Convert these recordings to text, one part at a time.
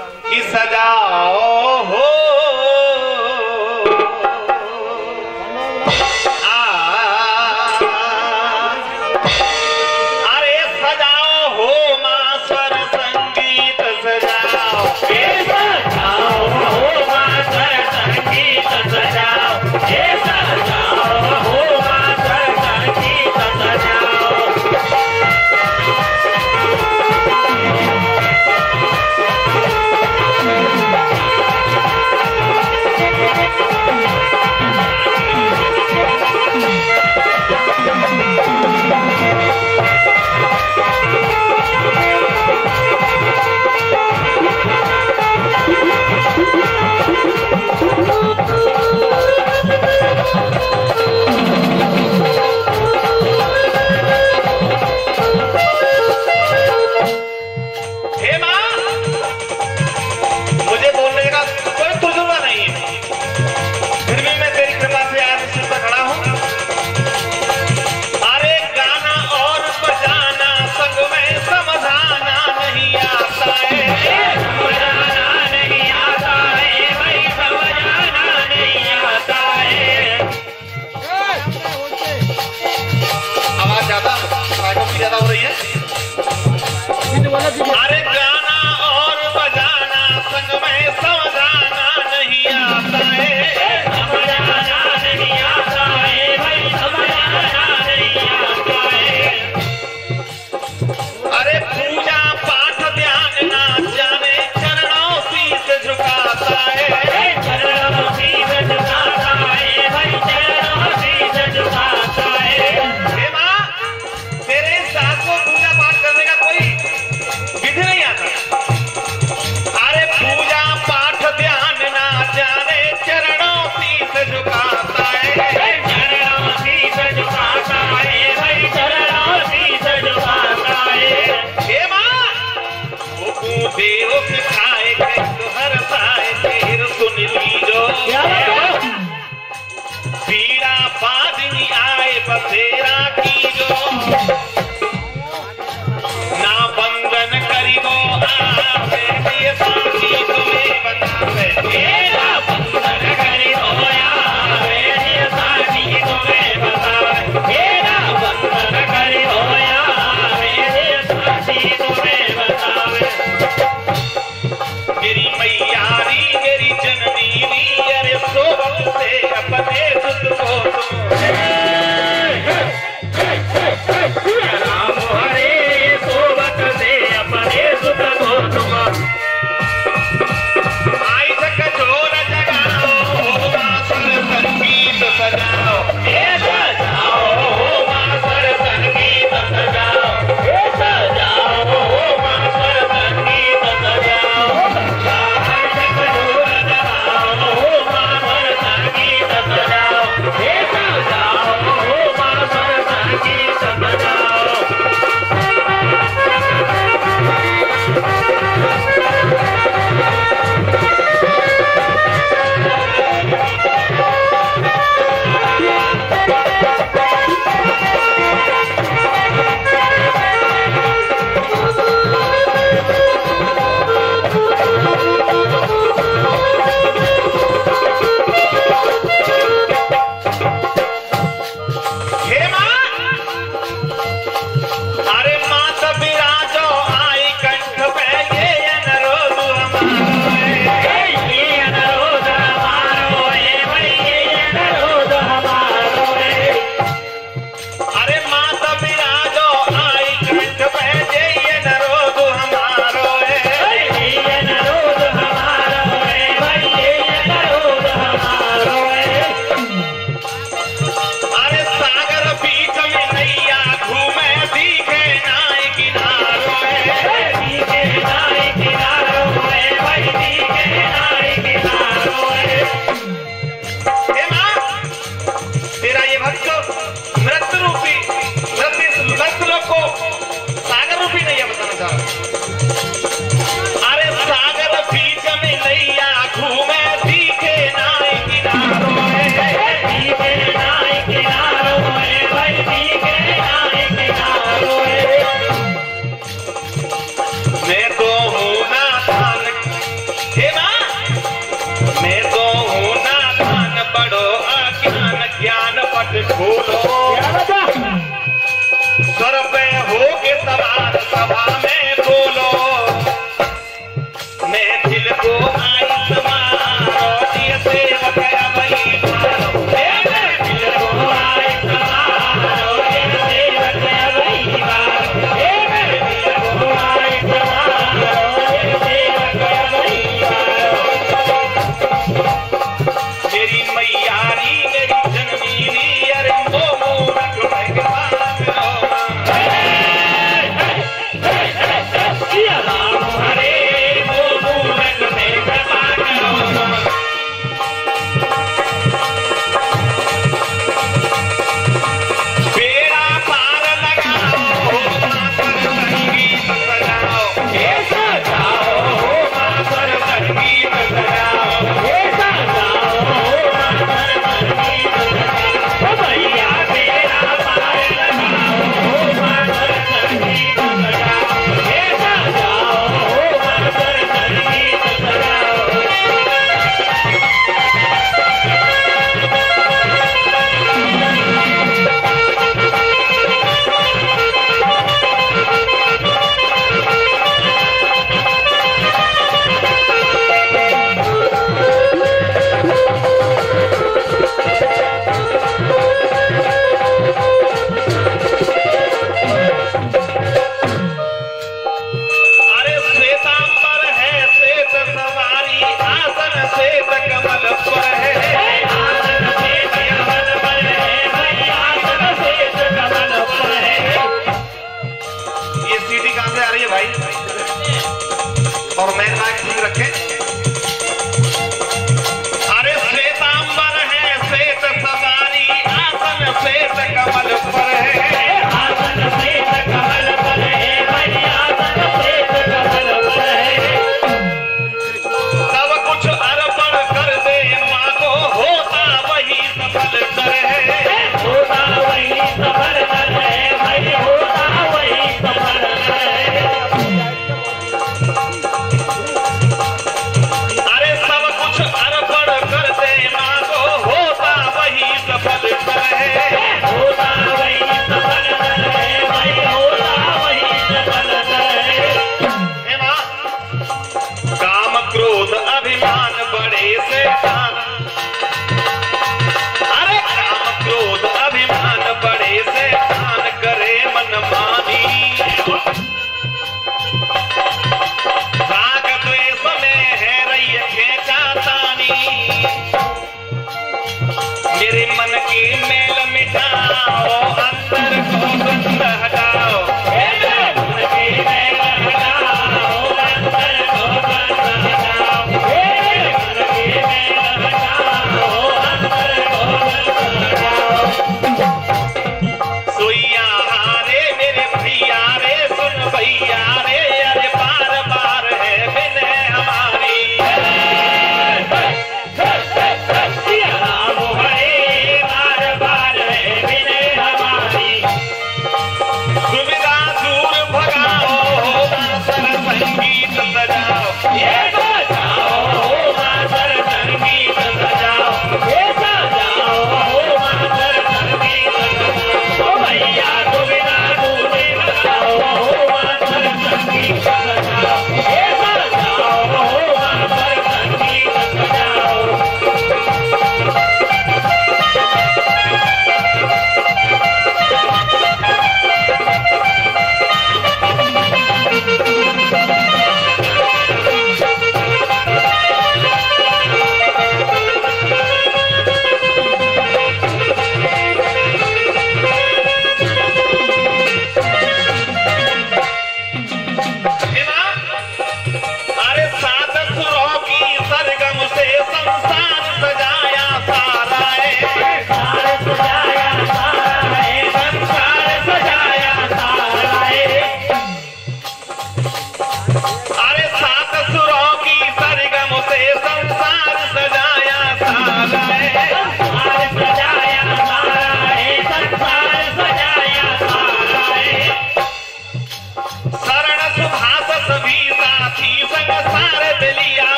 कि सजाओ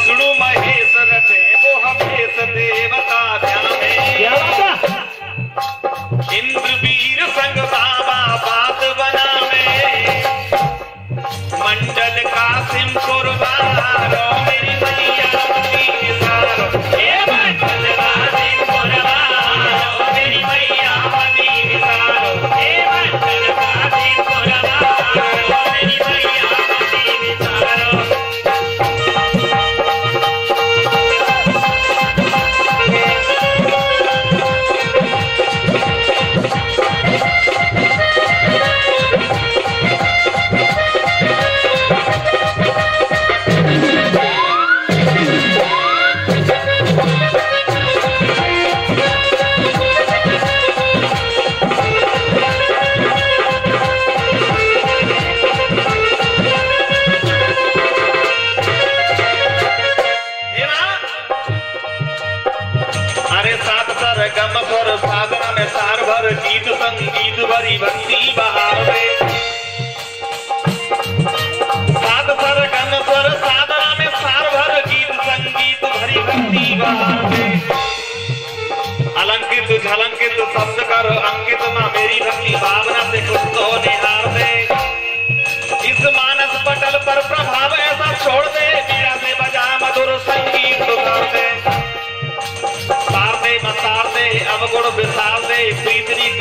विष्णु महे विसार